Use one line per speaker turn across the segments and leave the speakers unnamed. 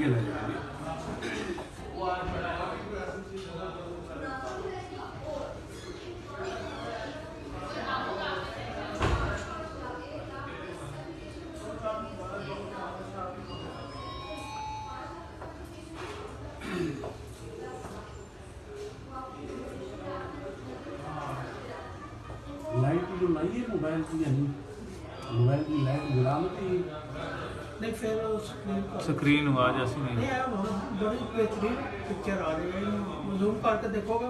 ये ले जाएँगे लाइट जो नहीं है, मोबाइल की नहीं? मोबाइल की लाइट गुलाम की
फिर स्क्रीन
हुआ जैसी
नहीं। बड़ी बेहतरीन पिक्चर आ रही है। जूम करके देखोगे?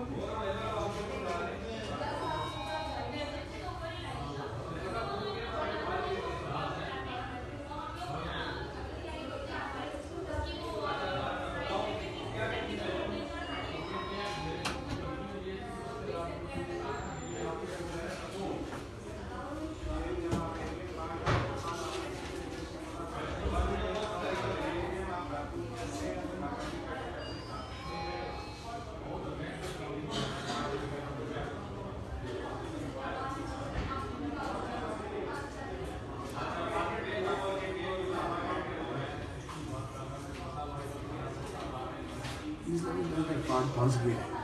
let me know if i'm Busby.